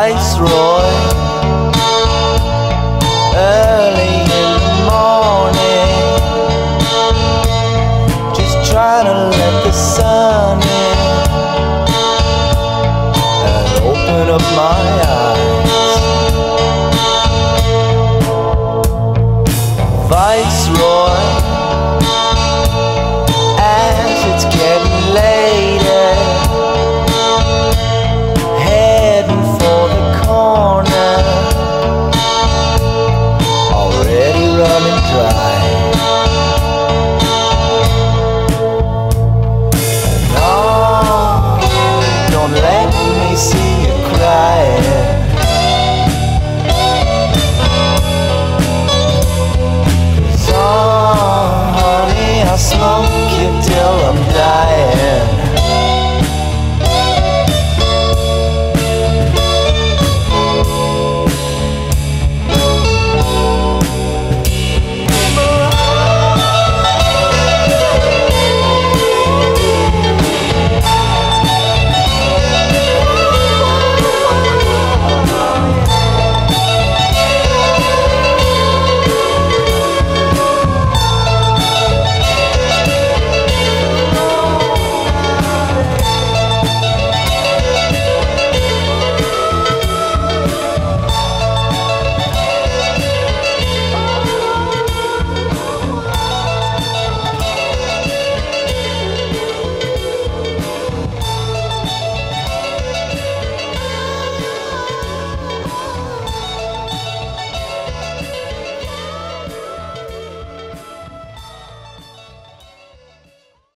Viceroy early in the morning, just trying to.